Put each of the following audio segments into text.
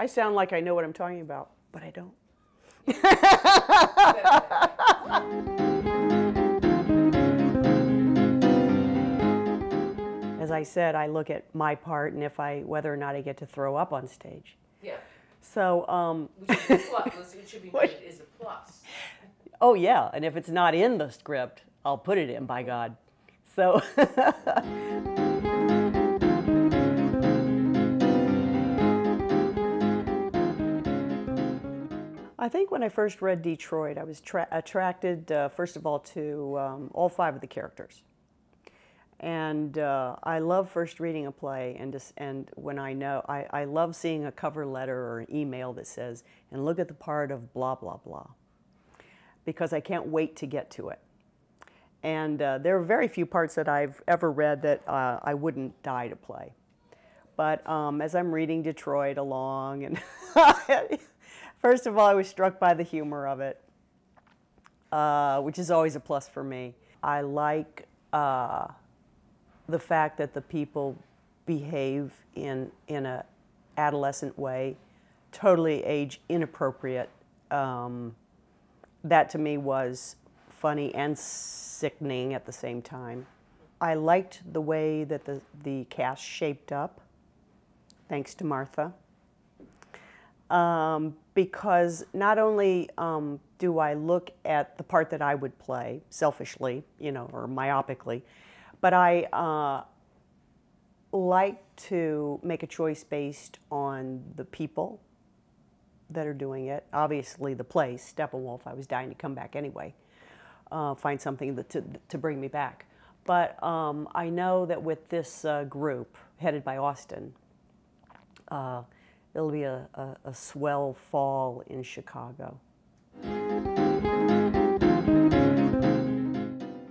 I sound like I know what I'm talking about, but I don't. As I said, I look at my part and if I whether or not I get to throw up on stage. Yeah. So, um, Which is a plus. It should be is a plus. oh yeah, and if it's not in the script, I'll put it in. By God. So. I think when I first read Detroit, I was tra- attracted, uh, first of all, to um, all five of the characters. And uh, I love first reading a play, and just, and when I know, I, I love seeing a cover letter or an email that says, and look at the part of blah, blah, blah, because I can't wait to get to it. And uh, there are very few parts that I've ever read that uh, I wouldn't die to play. But um, as I'm reading Detroit along, and first of all, I was struck by the humor of it, uh, which is always a plus for me. I like uh, the fact that the people behave in in a adolescent way, totally age inappropriate. Um, that to me was funny and sickening at the same time. I liked the way that the, the cast shaped up, thanks to Martha. Um, because not only um, do I look at the part that I would play selfishly, you know, or myopically, but I uh, like to make a choice based on the people that are doing it. Obviously, the place, Steppenwolf, I was dying to come back anyway, uh, find something that, to, to bring me back. But um, I know that with this uh, group, headed by Austin, uh, it'll be a, a, a swell fall in Chicago.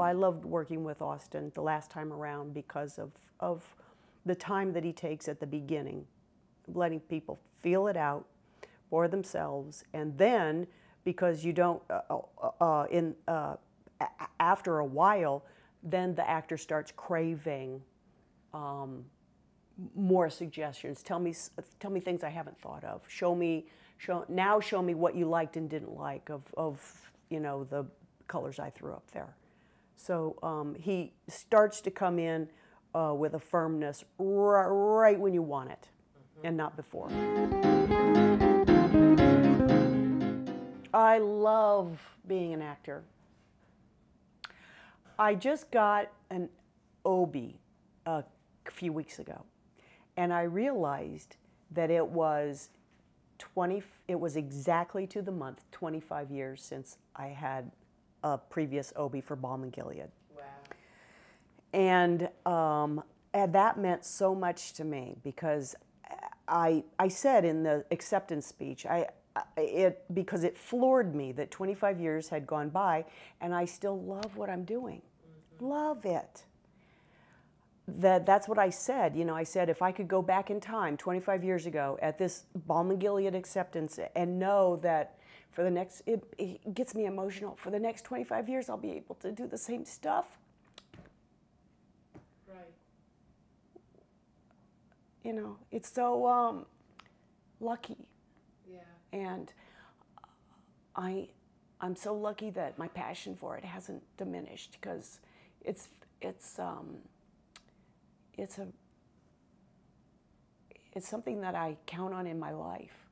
I loved working with Austin the last time around because of, of the time that he takes at the beginning, letting people feel it out for themselves, and then because you don't, uh, uh, uh in uh, after a while, then the actor starts craving um, more suggestions. Tell me, tell me things I haven't thought of. Show me, show now. Show me what you liked and didn't like of, of you know the colors I threw up there. So um, he starts to come in uh, with a firmness r- right when you want it, mm-hmm. and not before. I love being an actor. I just got an Obie a few weeks ago, and I realized that it was 20 it was exactly to the month 25 years since I had a previous Obie for Balm in Gilead. Wow. And, um, and that meant so much to me because I, I said in the acceptance speech, I, it, because it floored me that 25 years had gone by and I still love what I'm doing. Mm-hmm. Love it. That, that's what I said. You know, I said if I could go back in time 25 years ago at this Balm in Gilead acceptance and know that for the next, it, it gets me emotional. For the next 25 years, I'll be able to do the same stuff. Right. You know, it's so um, lucky. Yeah. And I, I'm so lucky that my passion for it hasn't diminished because it's, it's, um, it's a, it's something that I count on in my life